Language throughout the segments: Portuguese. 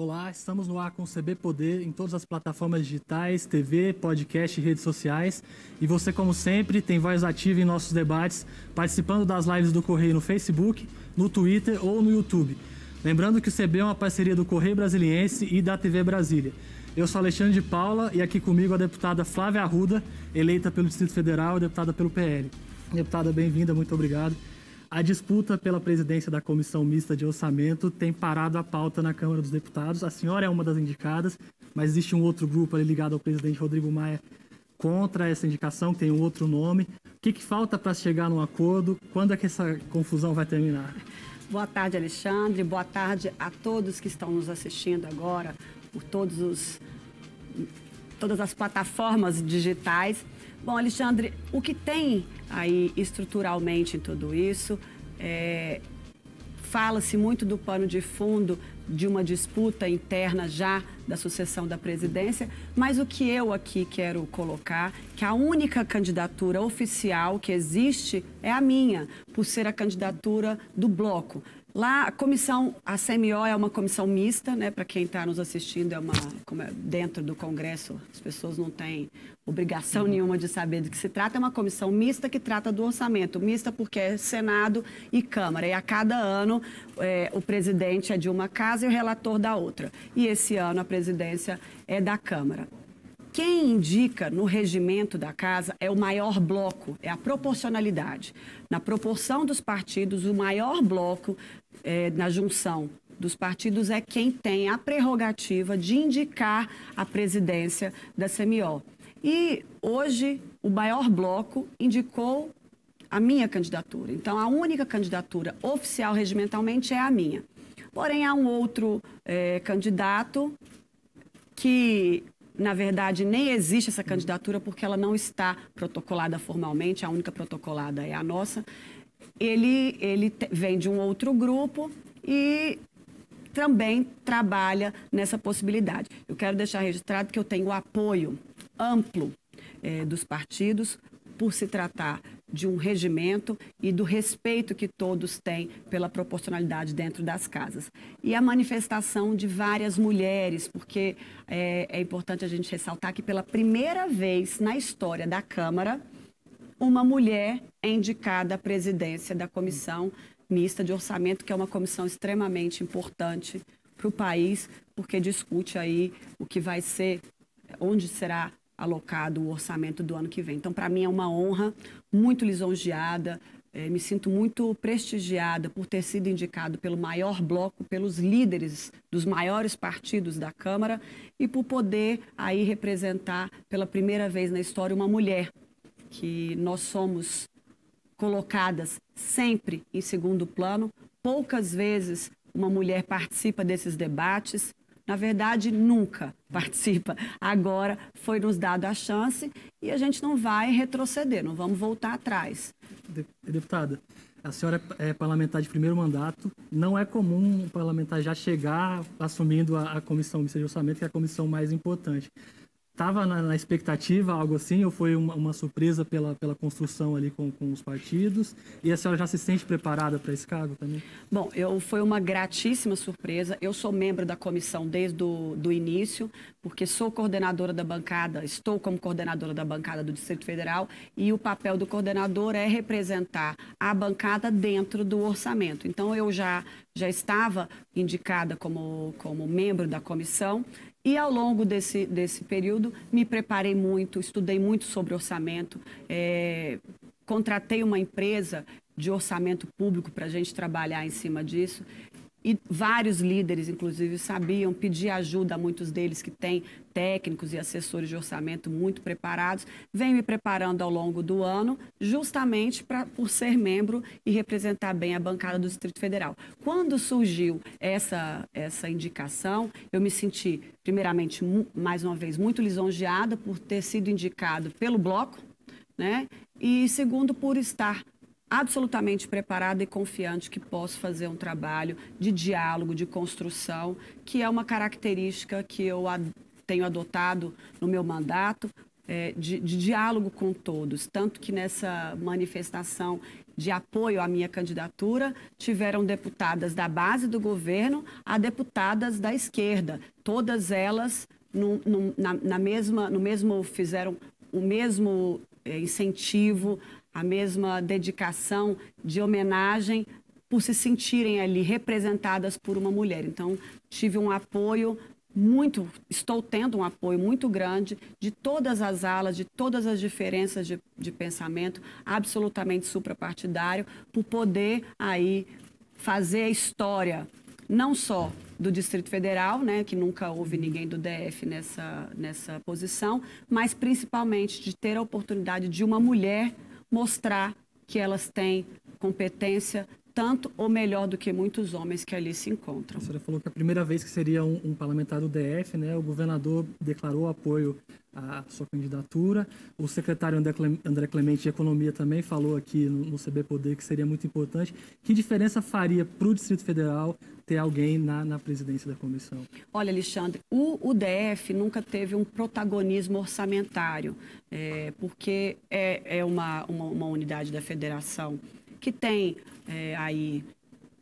Olá, estamos no ar com o CB Poder em todas as plataformas digitais, TV, podcast e redes sociais. E você, como sempre, tem voz ativa em nossos debates, participando das lives do Correio no Facebook, no Twitter ou no YouTube. Lembrando que o CB é uma parceria do Correio Brasiliense e da TV Brasília. Eu sou Alexandre de Paula e aqui comigo a deputada Flávia Arruda, eleita pelo Distrito Federal e deputada pelo PL. Deputada, bem-vinda, muito obrigado. A disputa pela presidência da Comissão Mista de Orçamento tem parado a pauta na Câmara dos Deputados. A senhora é uma das indicadas, mas existe um outro grupo ligado ao presidente Rodrigo Maia contra essa indicação, que tem um outro nome. O que, que falta para chegar num acordo? Quando é que essa confusão vai terminar? Boa tarde, Alexandre. Boa tarde a todos que estão nos assistindo agora por todos os, todas as plataformas digitais. Bom, Alexandre, o que tem aí estruturalmente em tudo isso é, fala-se muito do pano de fundo de uma disputa interna já da sucessão da presidência, mas o que eu aqui quero colocar, que a única candidatura oficial que existe é a minha, por ser a candidatura do bloco. Lá, a comissão, a CMO é uma comissão mista, né? Para quem está nos assistindo, é uma é, dentro do Congresso, as pessoas não têm obrigação uhum. nenhuma de saber do que se trata. É uma comissão mista que trata do orçamento, mista porque é Senado e Câmara. E a cada ano é, o presidente é de uma casa e o relator da outra. E esse ano a presidência é da Câmara. Quem indica no regimento da casa é o maior bloco, é a proporcionalidade. Na proporção dos partidos, o maior bloco é, na junção dos partidos é quem tem a prerrogativa de indicar a presidência da CMO. E hoje o maior bloco indicou a minha candidatura. Então, a única candidatura oficial regimentalmente é a minha. Porém, há um outro é, candidato que na verdade, nem existe essa candidatura porque ela não está protocolada formalmente, a única protocolada é a nossa. Ele, ele vem de um outro grupo e também trabalha nessa possibilidade. Eu quero deixar registrado que eu tenho o apoio amplo é, dos partidos por se tratar de um regimento e do respeito que todos têm pela proporcionalidade dentro das casas. E a manifestação de várias mulheres, porque é, é importante a gente ressaltar que pela primeira vez na história da Câmara, uma mulher é indicada à presidência da Comissão Mista de Orçamento, que é uma comissão extremamente importante para o país, porque discute aí o que vai ser, onde será alocado o orçamento do ano que vem. Então, para mim é uma honra, muito lisonjeada, é, me sinto muito prestigiada por ter sido indicado pelo maior bloco, pelos líderes dos maiores partidos da Câmara e por poder aí representar pela primeira vez na história uma mulher, que nós somos colocadas sempre em segundo plano. Poucas vezes uma mulher participa desses debates na verdade, nunca participa. Agora foi nos dado a chance e a gente não vai retroceder, não vamos voltar atrás. Deputada, a senhora é parlamentar de primeiro mandato. Não é comum um parlamentar já chegar assumindo a, a comissão de orçamento, que é a comissão mais importante. Estava na, na, expectativa algo assim ou foi uma, uma, surpresa pela, pela construção ali com, com os partidos? E a senhora já se sente preparada para esse cargo também? Bom, eu foi uma gratíssima surpresa. Eu sou membro da comissão desde o do início, porque sou coordenadora da bancada, estou como coordenadora da bancada do Distrito Federal e o papel do coordenador é representar a bancada dentro do orçamento. Então eu já já estava indicada como, como membro da comissão e ao longo desse, desse período me preparei muito, estudei muito sobre orçamento, é, contratei uma empresa de orçamento público para a gente trabalhar em cima disso. E vários líderes, inclusive, sabiam pedir ajuda a muitos deles que têm técnicos e assessores de orçamento muito preparados. Venho me preparando ao longo do ano, justamente pra, por ser membro e representar bem a bancada do Distrito Federal. Quando surgiu essa, essa indicação, eu me senti, primeiramente, mais uma vez, muito lisonjeada por ter sido indicado pelo Bloco, né? E segundo, por estar absolutamente preparada e confiante que posso fazer um trabalho de diálogo, de construção, que é uma característica que eu tenho adotado no meu mandato, é, de, de diálogo com todos. Tanto que nessa manifestação de apoio à minha candidatura, tiveram deputadas da base do governo a deputadas da esquerda. Todas elas no, no, na, na, mesma, no mesmo fizeram o mesmo é, incentivo, a mesma dedicação de homenagem por se sentirem ali representadas por uma mulher. Então, tive um apoio muito, estou tendo um apoio muito grande de todas as alas, de todas as diferenças de, de pensamento, absolutamente suprapartidário, por poder aí fazer a história, não só do Distrito Federal, né, que nunca houve ninguém do DF nessa, nessa posição, mas principalmente de ter a oportunidade de uma mulher mostrar que elas têm competência tanto ou melhor do que muitos homens que ali se encontram. A senhora falou que a primeira vez que seria um, um parlamentar do DF, né, o governador declarou apoio à sua candidatura. O secretário André Clemente de Economia também falou aqui no, no CB Poder que seria muito importante. Que diferença faria para o Distrito Federal ter alguém na, na presidência da comissão? Olha, Alexandre, o, o DF nunca teve um protagonismo orçamentário, é, porque é, é uma, uma, uma unidade da federação que tem é, aí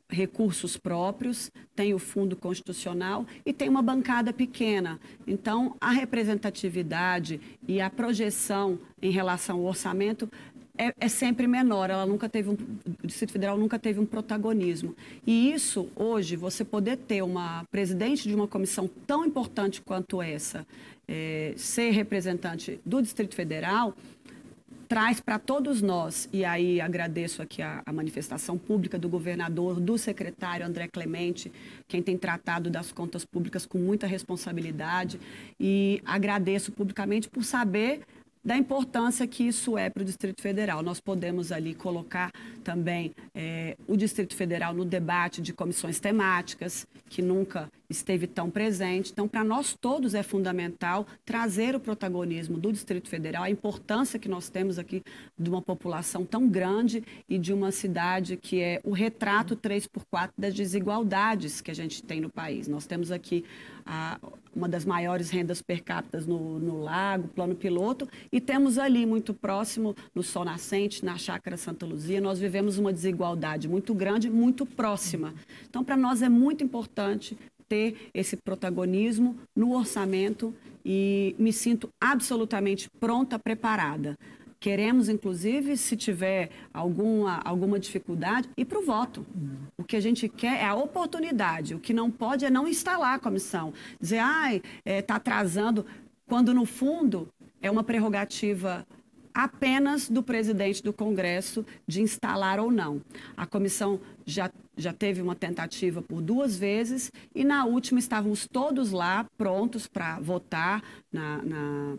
recursos próprios, tem o fundo constitucional e tem uma bancada pequena. Então, a representatividade e a projeção em relação ao orçamento é, é, sempre menor. Ela nunca teve um, o Distrito Federal nunca teve um protagonismo. E isso hoje você poder ter uma presidente de uma comissão tão importante quanto essa, é, ser representante do Distrito Federal traz para todos nós, e aí agradeço aqui a, a, manifestação pública do governador, do secretário André Clemente, quem tem tratado das contas públicas com muita responsabilidade, e agradeço publicamente por saber da importância que isso é para o Distrito Federal. Nós podemos ali colocar também é, o Distrito Federal no debate de comissões temáticas, que nunca esteve tão presente. Então, para nós todos é fundamental trazer o protagonismo do Distrito Federal, a importância que nós temos aqui de uma população tão grande e de uma cidade que é o retrato 3x4 das desigualdades que a gente tem no país. Nós temos aqui a, uma das maiores rendas per capita no, no lago, plano piloto, e temos ali muito próximo, no Sol Nascente, na Chácara Santa Luzia, nós vivemos uma desigualdade muito grande, muito próxima. Então, para nós é muito importante ter esse protagonismo no orçamento e me sinto absolutamente pronta, preparada. Queremos, inclusive, se tiver alguma, alguma dificuldade, ir para o voto. O que a gente quer é a oportunidade. O que não pode é não instalar a comissão. Dizer, ai, está é, tá atrasando, quando no fundo é uma prerrogativa apenas do presidente do Congresso de instalar ou não. A comissão já, já teve uma tentativa por duas vezes e na última estávamos todos lá prontos para votar na, na,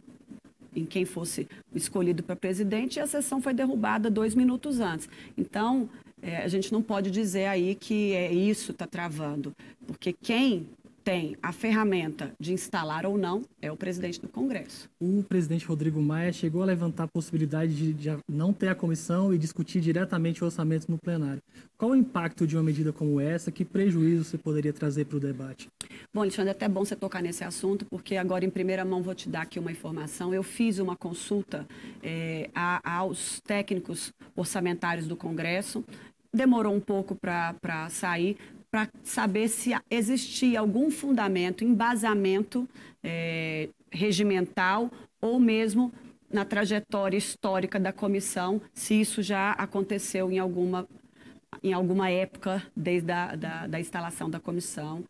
em quem fosse escolhido para presidente e a sessão foi derrubada dois minutos antes. Então, é, a gente não pode dizer aí que é isso está travando, porque quem tem a ferramenta de instalar ou não é o presidente do Congresso. O presidente Rodrigo Maia chegou a levantar a possibilidade de, de não ter a comissão e discutir diretamente o orçamento no plenário. Qual o impacto de uma medida como essa? Que prejuízo você poderia trazer para o debate? Bom, Alexandre, é até bom você tocar nesse assunto, porque agora em primeira mão vou te dar aqui uma informação. Eu fiz uma consulta é, a, aos técnicos orçamentários do Congresso demorou um pouco para sair, para saber se existia algum fundamento, embasamento é, regimental ou mesmo na trajetória histórica da comissão, se isso já aconteceu em alguma, em alguma época desde a da, da instalação da comissão.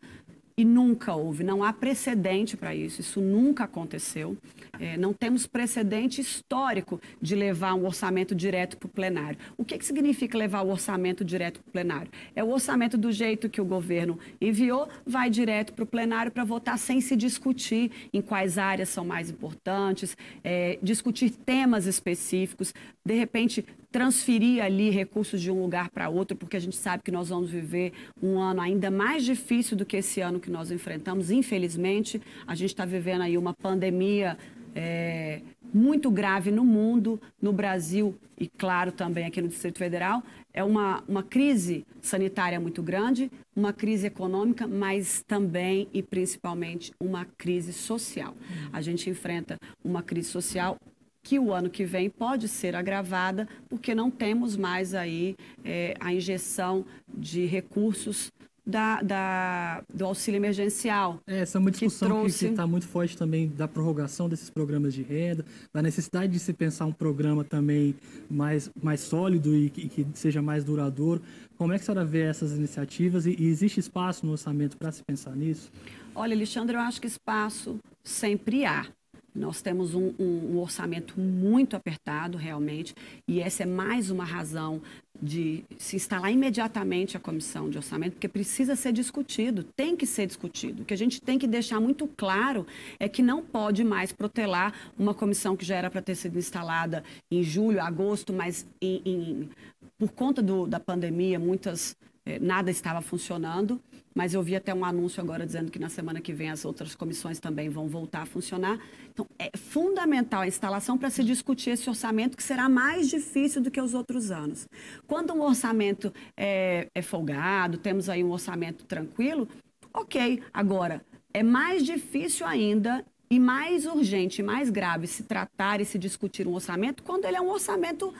E nunca houve, não há precedente para isso, isso nunca aconteceu. É, não temos precedente histórico de levar um orçamento direto para o plenário. O que, que significa levar o orçamento direto para o plenário? É o orçamento do jeito que o governo enviou, vai direto para o plenário para votar sem se discutir em quais áreas são mais importantes, é, discutir temas específicos, de repente transferir ali recursos de um lugar para outro, porque a gente sabe que nós vamos viver um ano ainda mais difícil do que esse ano que nós enfrentamos. Infelizmente, a gente está vivendo aí uma pandemia é, muito grave no mundo, no Brasil e, claro, também aqui no Distrito Federal. É uma, uma crise sanitária muito grande, uma crise econômica, mas também e principalmente uma crise social. A gente enfrenta uma crise social que o ano que vem pode ser agravada, porque não temos mais aí é, a injeção de recursos da, da, do auxílio emergencial. É, essa é uma discussão que está trouxe... tá muito forte também da prorrogação desses programas de renda, da necessidade de se pensar um programa também mais, mais sólido e que, que seja mais duradouro. Como é que a senhora vê essas iniciativas e, e existe espaço no orçamento para se pensar nisso? Olha, Alexandre, eu acho que espaço sempre há. Nós temos um, um, um, orçamento muito apertado, realmente, e essa é mais uma razão de se instalar imediatamente a comissão de orçamento, porque precisa ser discutido, tem que ser discutido. O que a gente tem que deixar muito claro é que não pode mais protelar uma comissão que já era para ter sido instalada em julho, agosto, mas em, em, por conta do, da pandemia, muitas nada estava funcionando mas eu vi até um anúncio agora dizendo que na semana que vem as outras comissões também vão voltar a funcionar. Então, é fundamental a instalação para se discutir esse orçamento, que será mais difícil do que os outros anos. Quando um orçamento é, é folgado, temos aí um orçamento tranquilo, ok. Agora, é mais difícil ainda e mais urgente, mais grave se tratar e se discutir um orçamento quando ele é um orçamento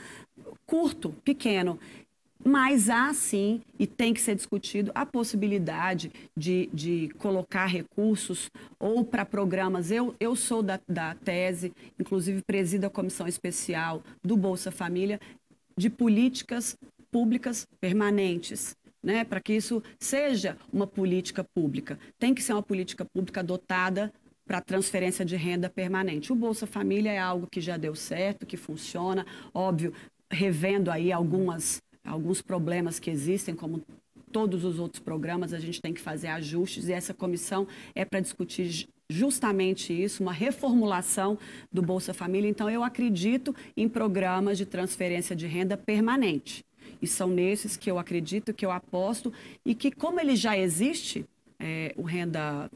curto, pequeno. Mas há sim, e tem que ser discutido, a possibilidade de, de colocar recursos ou para programas. Eu, eu sou da, da tese, inclusive presido a comissão especial do Bolsa Família, de políticas públicas permanentes. Né, para que isso seja uma política pública. Tem que ser uma política pública dotada para transferência de renda permanente. O Bolsa Família é algo que já deu certo, que funciona, óbvio, revendo aí algumas alguns problemas que existem, como todos os outros programas, a gente tem que fazer ajustes e essa comissão é para discutir justamente isso, uma reformulação do Bolsa Família. Então, eu acredito em programas de transferência de renda permanente. E são nesses que eu acredito, que eu aposto e que, como ele já existe, é, o renda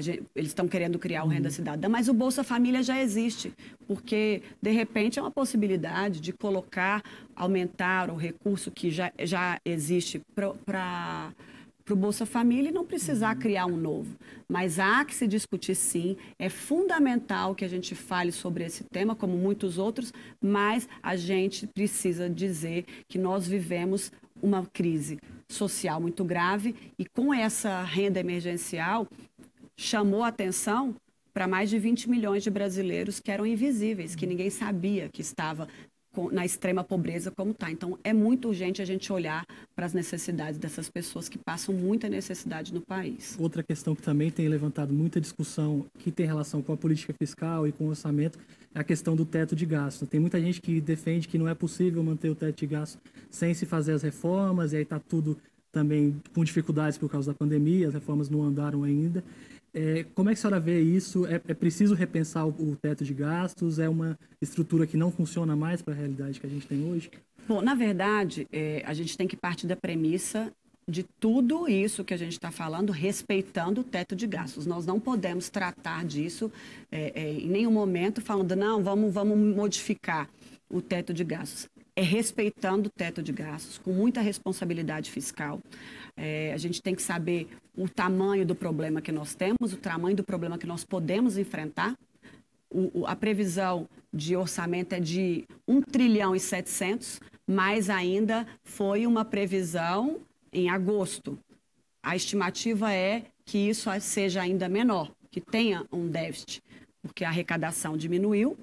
Gente, eles estão querendo criar o Renda uhum. Cidadã, mas o Bolsa Família já existe, porque, de repente, é uma possibilidade de colocar, aumentar o recurso que já, já existe para o Bolsa Família e não precisar uhum. criar um novo. Mas há que se discutir sim, é fundamental que a gente fale sobre esse tema, como muitos outros, mas a gente precisa dizer que nós vivemos uma crise social muito grave e com essa renda emergencial chamou atenção para mais de 20 milhões de brasileiros que eram invisíveis, que ninguém sabia que estava na extrema pobreza como está. Então, é muito urgente a gente olhar para as necessidades dessas pessoas que passam muita necessidade no país. Outra questão que também tem levantado muita discussão, que tem relação com a política fiscal e com o orçamento, é a questão do teto de gasto. Tem muita gente que defende que não é possível manter o teto de gasto sem se fazer as reformas, e aí está tudo também com dificuldades por causa da pandemia, as reformas não andaram ainda. É, como é que a senhora vê isso? É, é preciso repensar o, o, teto de gastos? É uma estrutura que não funciona mais para a realidade que a gente tem hoje? Bom, na verdade, é, a gente tem que partir da premissa de tudo isso que a gente está falando, respeitando o teto de gastos. Nós não podemos tratar disso é, é, em nenhum momento falando, não, vamos, vamos modificar o teto de gastos. É respeitando o teto de gastos, com muita responsabilidade fiscal. É, a gente tem que saber o tamanho do problema que nós temos, o tamanho do problema que nós podemos enfrentar. O, o, a previsão de orçamento é de 1 trilhão e 700, mas ainda foi uma previsão em agosto. A estimativa é que isso seja ainda menor, que tenha um déficit, porque a arrecadação diminuiu,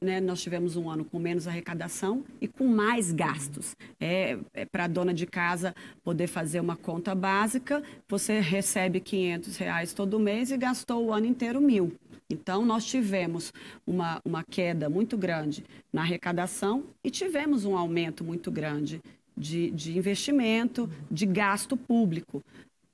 né, nós tivemos um ano com menos arrecadação e com mais gastos. É, é para a dona de casa poder fazer uma conta básica, você recebe 500 reais todo mês e gastou o ano inteiro mil. Então, nós tivemos uma, uma queda muito grande na arrecadação e tivemos um aumento muito grande de, de investimento, de gasto público,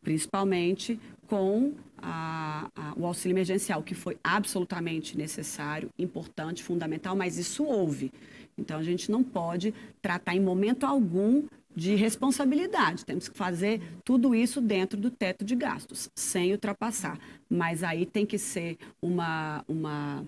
principalmente com a, a, o auxílio emergencial, que foi absolutamente necessário, importante, fundamental, mas isso houve. Então, a gente não pode tratar em momento algum de responsabilidade. Temos que fazer tudo isso dentro do teto de gastos, sem ultrapassar. Mas aí tem que ser uma, uma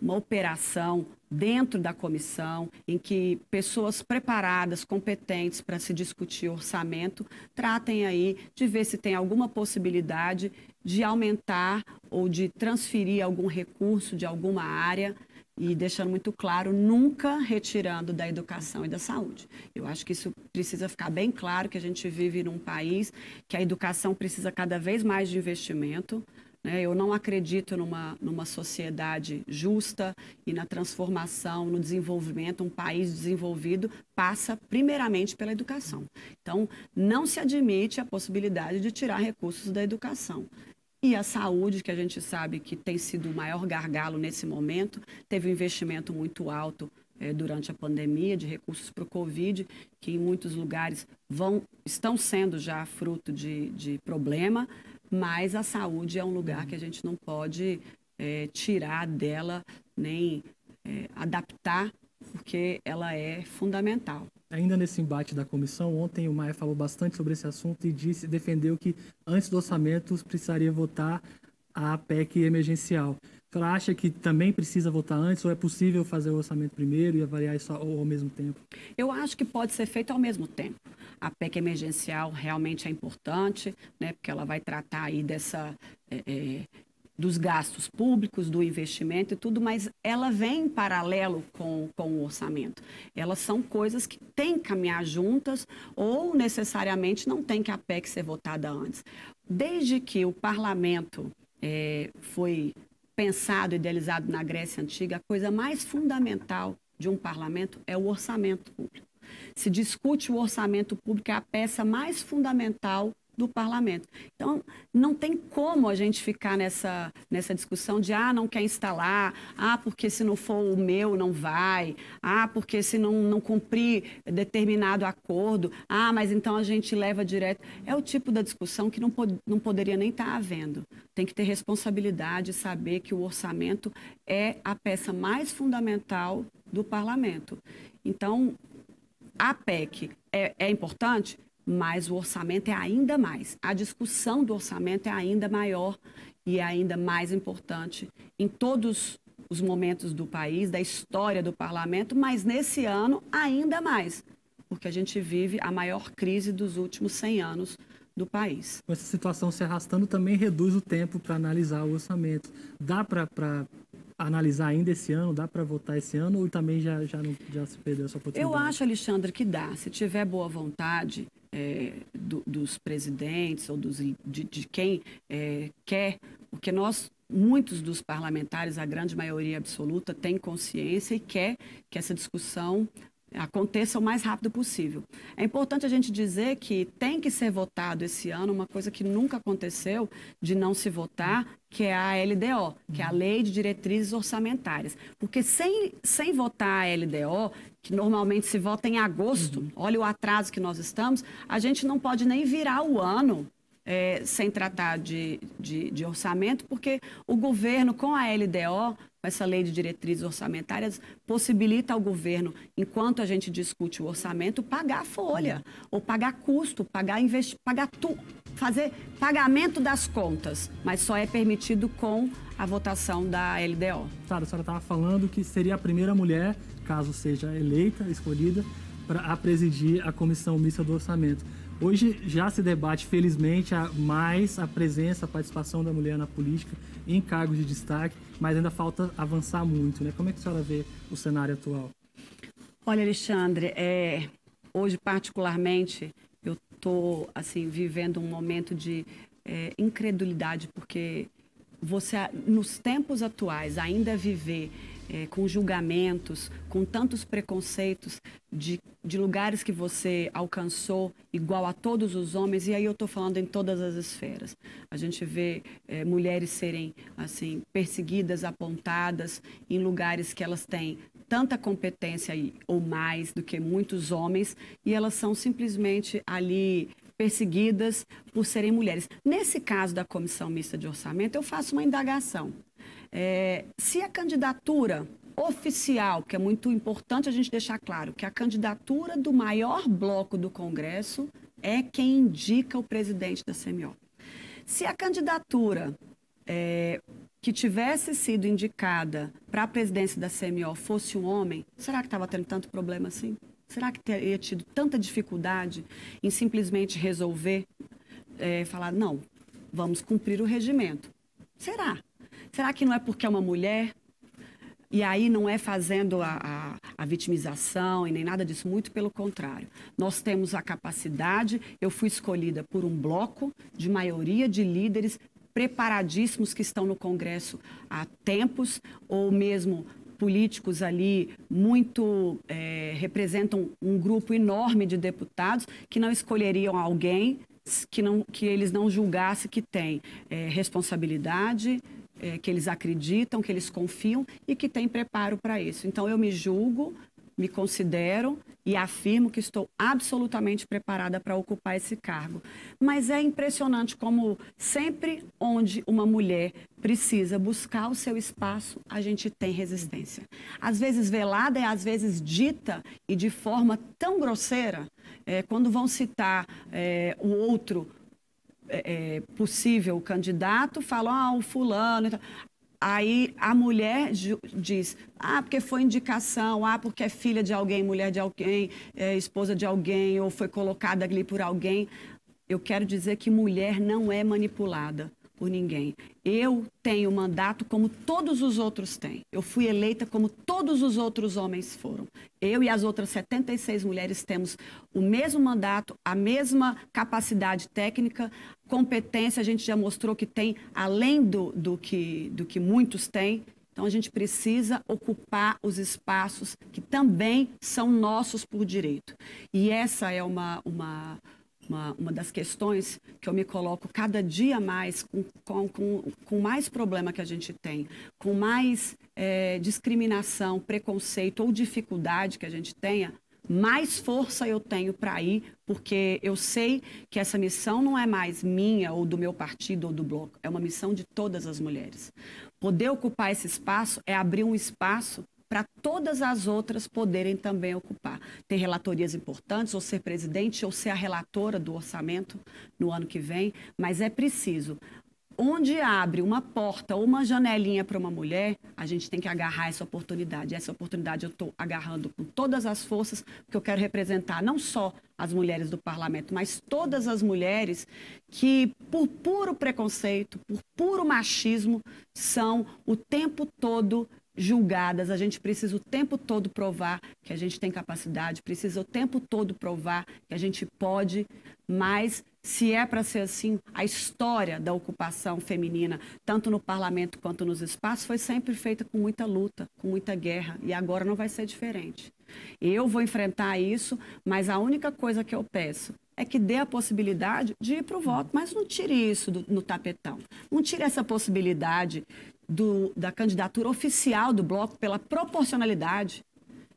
uma operação dentro da comissão, em que pessoas preparadas, competentes para se discutir orçamento, tratem aí de ver se tem alguma possibilidade de aumentar ou de transferir algum recurso de alguma área e deixando muito claro, nunca retirando da educação e da saúde. Eu acho que isso precisa ficar bem claro que a gente vive num país que a educação precisa cada vez mais de investimento. Né? Eu não acredito numa, numa sociedade justa e na transformação, no desenvolvimento. Um país desenvolvido passa primeiramente pela educação. Então, não se admite a possibilidade de tirar recursos da educação. E a saúde, que a gente sabe que tem sido o maior gargalo nesse momento, teve um investimento muito alto é, durante a pandemia de recursos para o Covid, que em muitos lugares vão, estão sendo já fruto de, de problema, mas a saúde é um lugar que a gente não pode é, tirar dela nem é, adaptar, porque ela é fundamental. Ainda nesse embate da comissão, ontem o Maia falou bastante sobre esse assunto e disse, defendeu que antes do orçamento precisaria votar a PEC emergencial. Senhora acha que também precisa votar antes ou é possível fazer o orçamento primeiro e avaliar isso ao, ao mesmo tempo? Eu acho que pode ser feito ao mesmo tempo. A PEC emergencial realmente é importante, né, porque ela vai tratar aí dessa é, é, dos gastos públicos, do investimento e tudo, mas ela vem em paralelo com, com o orçamento. Elas são coisas que têm que caminhar juntas ou necessariamente não tem que a PEC ser votada antes. Desde que o parlamento é, foi pensado, idealizado na Grécia Antiga, a coisa mais fundamental de um parlamento é o orçamento público. Se discute o orçamento público, é a peça mais fundamental do parlamento. Então, não tem como a gente ficar nessa, nessa discussão de, ah, não quer instalar, ah, porque se não for o meu, não vai, ah, porque se não, não cumprir determinado acordo, ah, mas então a gente leva direto. É o tipo da discussão que não, pod não poderia nem estar tá havendo. Tem que ter responsabilidade, saber que o orçamento é a peça mais fundamental do parlamento. Então, a PEC é, é importante? Mas o orçamento é ainda mais. A discussão do orçamento é ainda maior e é ainda mais importante em todos os momentos do país, da história do parlamento, mas nesse ano ainda mais, porque a gente vive a maior crise dos últimos 100 anos do país. Com essa situação se arrastando, também reduz o tempo para analisar o orçamento. Dá para analisar ainda esse ano? Dá para votar esse ano ou também já, já, não, já se perdeu essa oportunidade? Eu acho, Alexandre, que dá. Se tiver boa vontade é, do, dos presidentes ou dos, de, de quem é, quer, porque nós muitos dos parlamentares, a grande maioria absoluta, tem consciência e quer que essa discussão aconteça o mais rápido possível. É importante a gente dizer que tem que ser votado esse ano uma coisa que nunca aconteceu de não se votar, que é a LDO, que é a Lei de Diretrizes Orçamentárias. Porque sem, sem votar a LDO, que normalmente se vota em agosto, uhum. olha o atraso que nós estamos, a gente não pode nem virar o ano é, sem tratar de, de, de, orçamento, porque o governo, com a LDO, essa lei de diretrizes orçamentárias, possibilita ao governo, enquanto a gente discute o orçamento, pagar folha, ou pagar custo, pagar investi pagar tu fazer pagamento das contas, mas só é permitido com a votação da LDO. Claro, a senhora estava falando que seria a primeira mulher, caso seja eleita, escolhida, para presidir a comissão mista do orçamento. Hoje já se debate, felizmente, mais a presença, a participação da mulher na política em cargos de destaque, mas ainda falta avançar muito, né? Como é que a senhora vê o cenário atual? Olha, Alexandre, é, hoje particularmente eu estou assim vivendo um momento de é, incredulidade porque você nos tempos atuais ainda viver é, com julgamentos, com tantos preconceitos de, de lugares que você alcançou igual a todos os homens, e aí eu estou falando em todas as esferas. A gente vê é, mulheres serem assim perseguidas, apontadas em lugares que elas têm tanta competência ou mais do que muitos homens, e elas são simplesmente ali perseguidas por serem mulheres. Nesse caso da Comissão Mista de Orçamento, eu faço uma indagação. É, se a candidatura oficial, que é muito importante a gente deixar claro, que a candidatura do maior bloco do Congresso é quem indica o presidente da CMO. Se a candidatura é, que tivesse sido indicada para a presidência da CMO fosse um homem, será que estava tendo tanto problema assim? Será que teria tido tanta dificuldade em simplesmente resolver, é, falar, não, vamos cumprir o regimento? Será? Será que não é porque é uma mulher? E aí não é fazendo a, a, a, vitimização e nem nada disso, muito pelo contrário. Nós temos a capacidade, eu fui escolhida por um bloco de maioria de líderes preparadíssimos que estão no Congresso há tempos, ou mesmo políticos ali muito é, representam um grupo enorme de deputados que não escolheriam alguém que, não, que eles não julgassem que tem é, responsabilidade, é, que eles acreditam, que eles confiam e que tem preparo para isso. Então, eu me julgo, me considero e afirmo que estou absolutamente preparada para ocupar esse cargo. Mas é impressionante como sempre onde uma mulher precisa buscar o seu espaço, a gente tem resistência. Às vezes velada e às vezes dita e de forma tão grosseira, é, quando vão citar é, o outro é, é possível candidato, falam, ah, o fulano. Aí a mulher diz, ah, porque foi indicação, ah, porque é filha de alguém, mulher de alguém, é, esposa de alguém, ou foi colocada ali por alguém. Eu quero dizer que mulher não é manipulada por ninguém. Eu tenho mandato como todos os outros têm. Eu fui eleita como todos os outros homens foram. Eu e as outras 76 mulheres temos o mesmo mandato, a mesma capacidade técnica, competência. A gente já mostrou que tem, além do, do, que, do que muitos têm. Então, a gente precisa ocupar os espaços que também são nossos por direito. E essa é uma, uma uma, uma das questões que eu me coloco cada dia mais com, com, com, com mais problema que a gente tem, com mais é, discriminação, preconceito ou dificuldade que a gente tenha, mais força eu tenho para ir, porque eu sei que essa missão não é mais minha ou do meu partido ou do bloco, é uma missão de todas as mulheres. Poder ocupar esse espaço é abrir um espaço para todas as outras poderem também ocupar. Ter relatorias importantes, ou ser presidente, ou ser a relatora do orçamento no ano que vem, mas é preciso. Onde abre uma porta ou uma janelinha para uma mulher, a gente tem que agarrar essa oportunidade. Essa oportunidade eu estou agarrando com todas as forças, porque eu quero representar não só as mulheres do parlamento, mas todas as mulheres que, por puro preconceito, por puro machismo, são o tempo todo julgadas, a gente precisa o tempo todo provar que a gente tem capacidade, precisa o tempo todo provar que a gente pode, mas se é para ser assim, a história da ocupação feminina, tanto no parlamento quanto nos espaços, foi sempre feita com muita luta, com muita guerra, e agora não vai ser diferente. Eu vou enfrentar isso, mas a única coisa que eu peço é que dê a possibilidade de ir para o voto, mas não tire isso do, no tapetão. Não tire essa possibilidade do, da candidatura oficial do bloco pela proporcionalidade,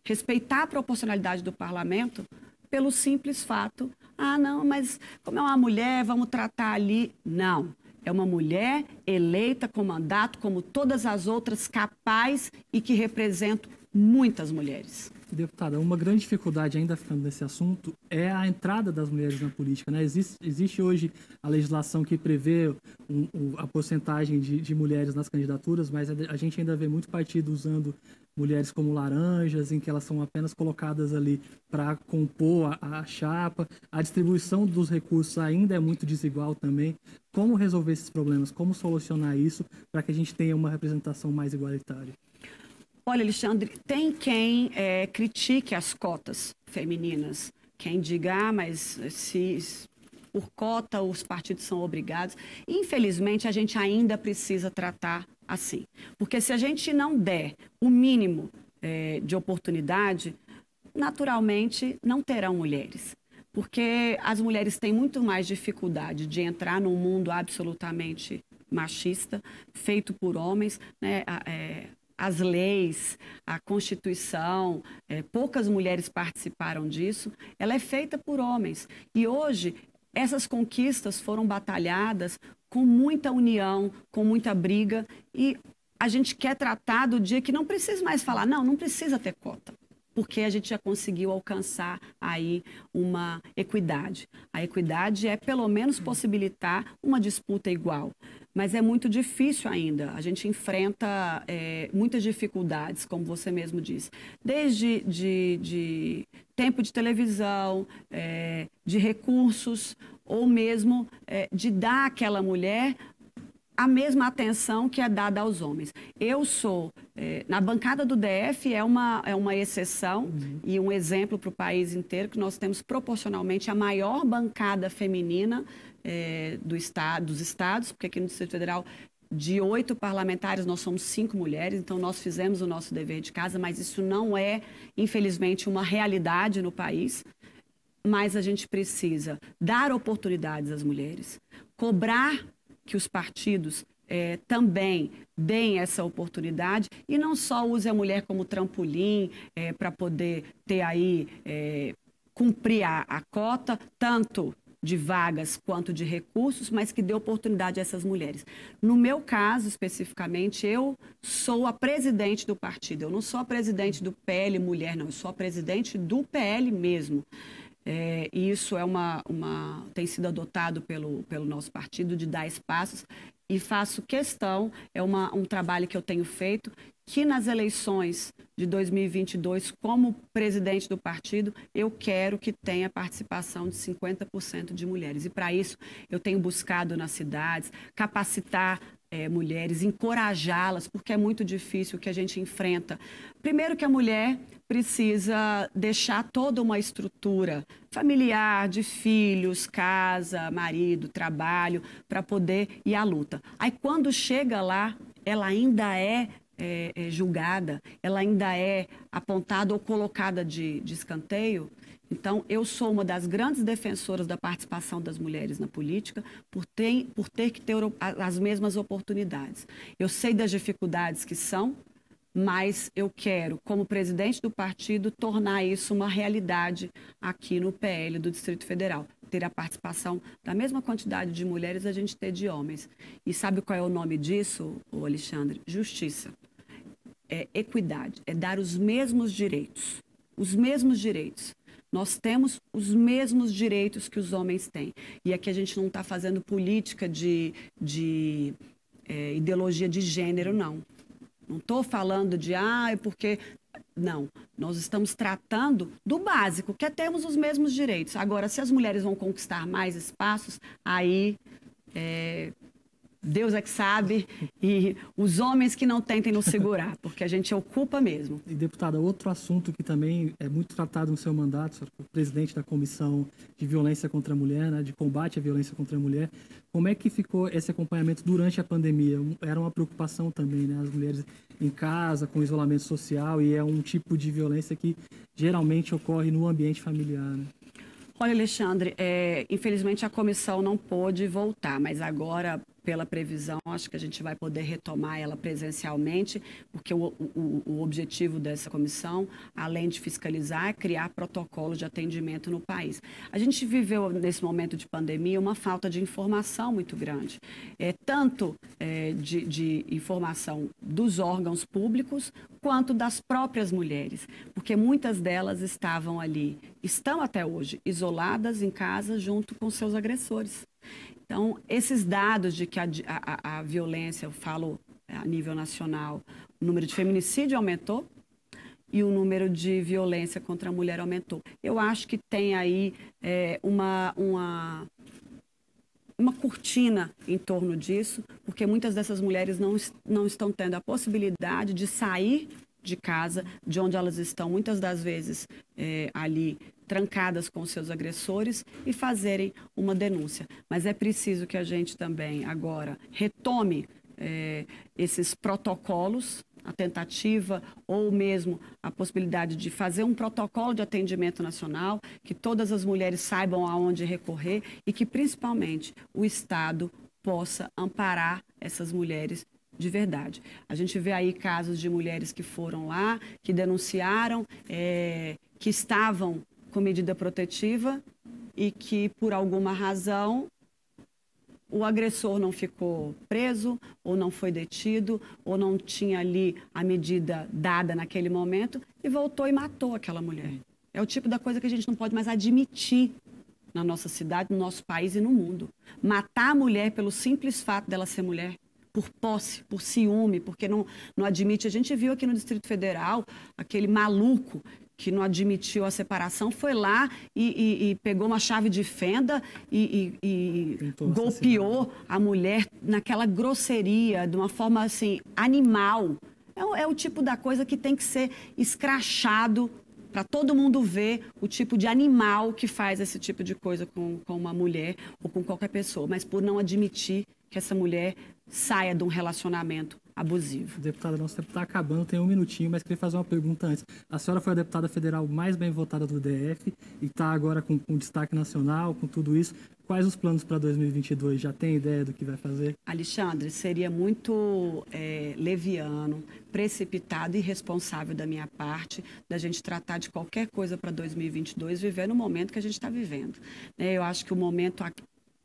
respeitar a proporcionalidade do parlamento pelo simples fato, ah, não, mas como é uma mulher, vamos tratar ali. Não. É uma mulher eleita com mandato, como todas as outras, capaz e que representa muitas mulheres. Deputada, uma grande dificuldade, ainda ficando nesse assunto, é a entrada das mulheres na política. Né? Existe, existe hoje a legislação que prevê um, um, a porcentagem de, de, mulheres nas candidaturas, mas a gente ainda vê muito partido usando mulheres como laranjas, em que elas são apenas colocadas ali para compor a, a chapa. A distribuição dos recursos ainda é muito desigual também. Como resolver esses problemas? Como solucionar isso para que a gente tenha uma representação mais igualitária? Olha, Alexandre, tem quem é, critique as cotas femininas, quem diga, ah, mas se por cota os partidos são obrigados. Infelizmente, a gente ainda precisa tratar assim, porque se a gente não der o mínimo é, de oportunidade, naturalmente não terão mulheres. Porque as mulheres têm muito mais dificuldade de entrar num mundo absolutamente machista, feito por homens. Né? É, as leis, a Constituição, é, poucas mulheres participaram disso, ela é feita por homens. E hoje, essas conquistas foram batalhadas com muita união, com muita briga, e a gente quer tratar do dia que não precisa mais falar, não, não precisa ter cota. Porque a gente já conseguiu alcançar aí uma equidade. A equidade é pelo menos possibilitar uma disputa igual, mas é muito difícil ainda. A gente enfrenta é, muitas dificuldades, como você mesmo disse, desde de, de tempo de televisão, é, de recursos, ou mesmo é, de dar àquela mulher a mesma atenção que é dada aos homens. Eu sou, é, na bancada do DF é uma, é uma exceção uhum. e um exemplo para o país inteiro, que nós temos proporcionalmente a maior bancada feminina é, do estado, dos estados, porque aqui no Distrito Federal de oito parlamentares, nós somos cinco mulheres, então nós fizemos o nosso dever de casa, mas isso não é, infelizmente, uma realidade no país. Mas a gente precisa dar oportunidades às mulheres, cobrar que os partidos é, também deem essa oportunidade e não só use a mulher como trampolim é, para poder ter aí, é, cumprir a, a cota, tanto de vagas quanto de recursos, mas que dê oportunidade a essas mulheres. No meu caso, especificamente, eu sou a presidente do partido. Eu não sou a presidente do PL Mulher, não. Eu sou a presidente do PL mesmo. É, e isso é uma, uma, tem sido adotado pelo, pelo nosso partido de dar espaços e faço questão, é uma, um trabalho que eu tenho feito, que nas eleições de 2022, como presidente do partido, eu quero que tenha participação de 50% de mulheres. E para isso, eu tenho buscado nas cidades capacitar é, mulheres, encorajá-las, porque é muito difícil o que a gente enfrenta. Primeiro que a mulher precisa deixar toda uma estrutura familiar, de filhos, casa, marido, trabalho, para poder ir à luta. Aí quando chega lá, ela ainda é é, é, julgada, ela ainda é apontada ou colocada de, de escanteio. Então, eu sou uma das grandes defensoras da participação das mulheres na política por ter, por ter que ter as mesmas oportunidades. Eu sei das dificuldades que são, mas eu quero, como presidente do partido, tornar isso uma realidade aqui no PL do Distrito Federal. Ter a participação da mesma quantidade de mulheres a gente ter de homens. E sabe qual é o nome disso, Alexandre? Justiça. É equidade, é dar os mesmos direitos. Os mesmos direitos. Nós temos os mesmos direitos que os homens têm. E aqui a gente não está fazendo política de, de é, ideologia de gênero, não. Não estou falando de, ah, é porque. Não, nós estamos tratando do básico, que é termos os mesmos direitos. Agora, se as mulheres vão conquistar mais espaços, aí é, Deus é que sabe, e os homens que não tentem nos segurar, porque a gente ocupa mesmo. E, deputada, outro assunto que também é muito tratado no seu mandato, senhor, presidente da Comissão de Violência contra a Mulher, né, de combate à violência contra a mulher, como é que ficou esse acompanhamento durante a pandemia? Era uma preocupação também, né, as mulheres em casa, com isolamento social, e é um tipo de violência que geralmente ocorre no ambiente familiar, né? Olha, Alexandre, é, infelizmente a comissão não pôde voltar, mas agora, pela previsão, acho que a gente vai poder retomar ela presencialmente, porque o, o, o objetivo dessa comissão, além de fiscalizar, é criar protocolos de atendimento no país. A gente viveu, nesse momento de pandemia, uma falta de informação muito grande, é, tanto é, de, de informação dos órgãos públicos, quanto das próprias mulheres, porque muitas delas estavam ali, estão até hoje, isoladas em casa junto com seus agressores. Então, esses dados de que a, a, a violência, eu falo a nível nacional, o número de feminicídio aumentou e o número de violência contra a mulher aumentou. Eu acho que tem aí é, uma, uma, uma cortina em torno disso, porque muitas dessas mulheres não, não estão tendo a possibilidade de sair de casa, de onde elas estão, muitas das vezes é, ali trancadas com seus agressores e fazerem uma denúncia. Mas é preciso que a gente também agora retome é, esses protocolos, a tentativa ou mesmo a possibilidade de fazer um protocolo de atendimento nacional, que todas as mulheres saibam aonde recorrer e que principalmente o Estado possa amparar essas mulheres de verdade. A gente vê aí casos de mulheres que foram lá, que denunciaram, é, que estavam com medida protetiva e que, por alguma razão, o agressor não ficou preso, ou não foi detido, ou não tinha ali a medida dada naquele momento e voltou e matou aquela mulher. É o tipo da coisa que a gente não pode mais admitir na nossa cidade, no nosso país e no mundo. Matar a mulher pelo simples fato dela ser mulher, por posse, por ciúme, porque não, não admite. A gente viu aqui no Distrito Federal aquele maluco que não admitiu a separação, foi lá e, e, e pegou uma chave de fenda e, e golpeou a mulher naquela grosseria, de uma forma assim, animal. É, é o tipo da coisa que tem que ser escrachado para todo mundo ver o tipo de animal que faz esse tipo de coisa com, com uma mulher ou com qualquer pessoa, mas por não admitir que essa mulher saia de um relacionamento abusivo. Deputada, nosso tempo está acabando, tem um minutinho, mas queria fazer uma pergunta antes. A senhora foi a deputada federal mais bem votada do DF e está agora com, com destaque nacional, com tudo isso. Quais os planos para 2022? Já tem ideia do que vai fazer? Alexandre, seria muito é, leviano, precipitado e irresponsável da minha parte da gente tratar de qualquer coisa para 2022 vivendo o momento que a gente está vivendo. É, eu acho que o momento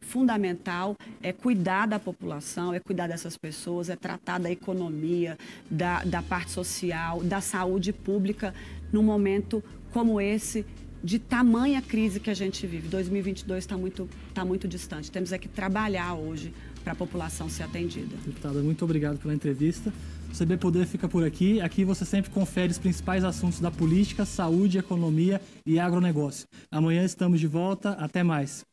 fundamental é cuidar da população, é cuidar dessas pessoas, é tratar da economia, da, da parte social, da saúde pública num momento como esse de tamanha crise que a gente vive. 2022 está muito, tá muito distante. Temos é que trabalhar hoje para a população ser atendida. Deputada, muito obrigado pela entrevista. O CB Poder fica por aqui. Aqui você sempre confere os principais assuntos da política, saúde, economia e agronegócio. Amanhã estamos de volta. Até mais.